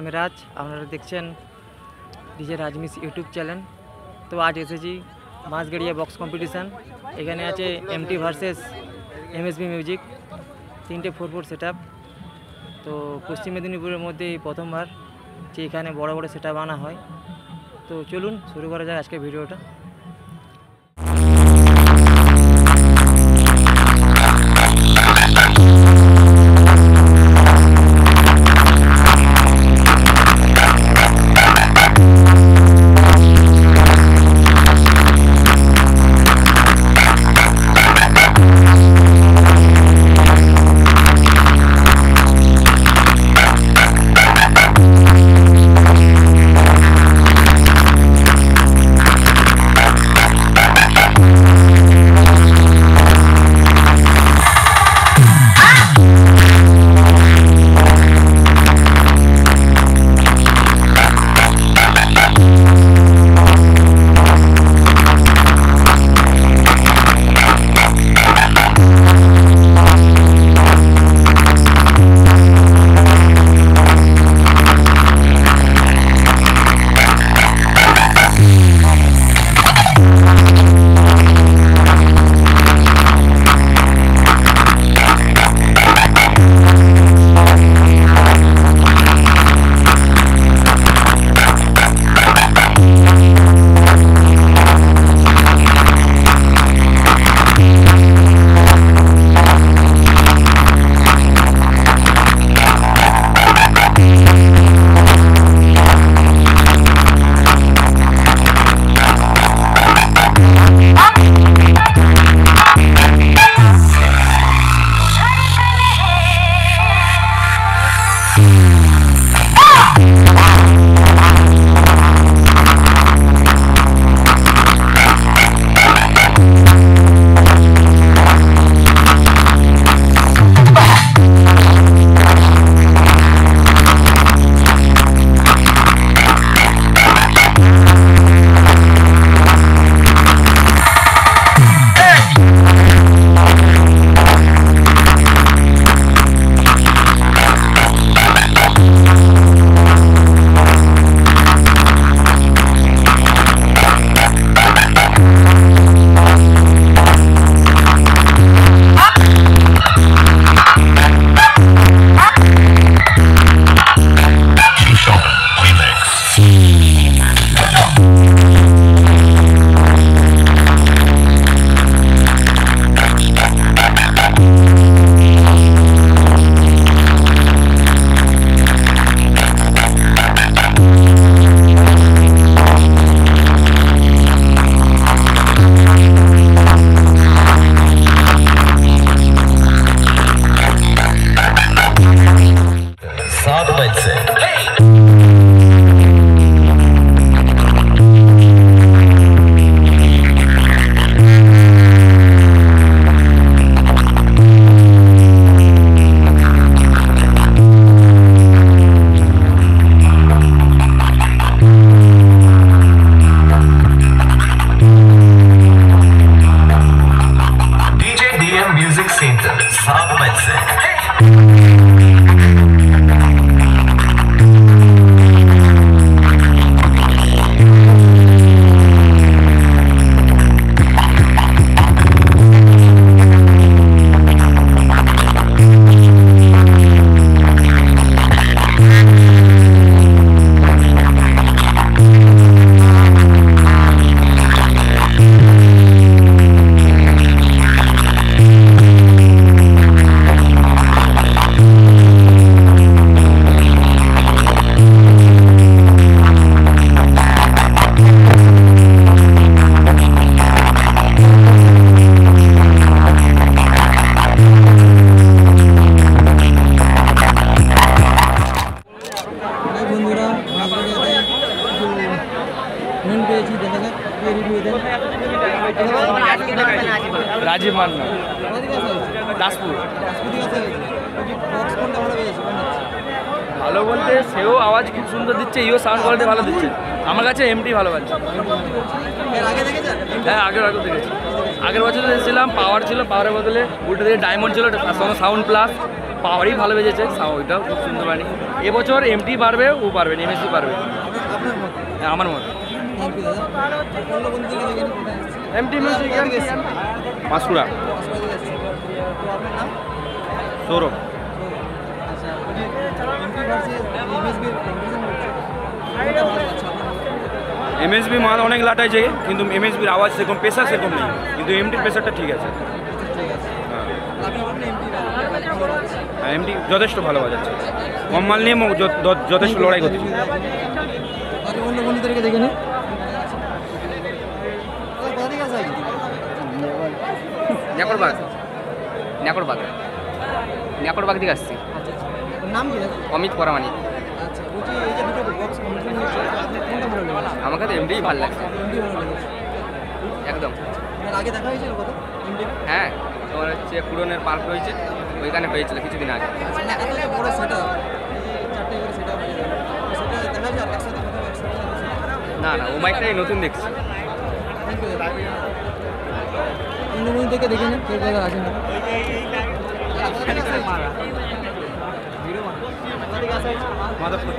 আমি রাজ, আপনারা দেখছেন ডিজে রাজমিস ইউটিউব চ্যানেল। তো আজ এসেছি মাছগাড়িয়া বক্স কম্পিটিশান। এখানে আছে এমটি ভার্সেস এমএসবি মিউজিক, তিনটে ফোর ফোর সেট তো পশ্চিম মেদিনীপুরের মধ্যে এই প্রথমবার যে এখানে বড় বড় সেট আনা হয়। তো চলুন শুরু করা যাক আজকে ভিডিওটা। রাজীব মান্না দাসপুর। ভালো বলতে সেও আওয়াজ খুব সুন্দর দিচ্ছে ইও সাউন্ড কোয়ালিটি ভালো দিচ্ছে। আমার কাছে এমটি ভালো পাচ্ছে হ্যাঁ আগের আগে দেখেছি। আগের বছর এসেছিলাম পাওয়ার ছিল পাওয়ারের বদলে উল্টো দিকে ডায়মন্ড ছিল তার সঙ্গে সাউন্ড প্লাস পাওয়ারই ভালো বেজেছে। ওইটাও খুব সুন্দর বানি এবছর এমটি পারবে ও পারবে এমএসসি পারবে হ্যাঁ, আমার মত। MT music Panskura Sourav. আচ্ছা ভার্সেস এমএসবি মাল অনেক লাটাইছে কিন্তু এমএসবির আওয়াজ সেরকম প্রেশার সেরকম নেই। কিন্তু এমটির প্রেশারটা ঠিক আছে। হ্যাঁ। লাগছে হ্যাঁ এমটি যথেষ্ট ভালো বাজাচ্ছে কম মাল নিয়ে যথেষ্ট লড়াই করছে। অন্য বন্ধুদেরকে দেখে নিই। ন্যাকড়বাগ ন্যাকড়বাগ ন্যাকড়বাগ থেকে আসছি। আচ্ছা আচ্ছা। ওর নাম কি অমিত পরামানিক। আচ্ছা আমাকে তো এমডিই ভালো লাগছে। একদম। আগে দেখা হয়েছিল কত? হ্যাঁ তোমার হচ্ছে পুরনের পার্ক রয়েছে ওইখানে হয়েছিল কিছুদিন আগে। না না ও মাইকটাই নতুন দেখছি। থ্যাংক ইউ দাদা অন্য বন্ধু থেকে দেখে নিন কে জায়গা আছেন না ভিডিও বানান কোথা থেকে আসা হয়েছে মাধবপুর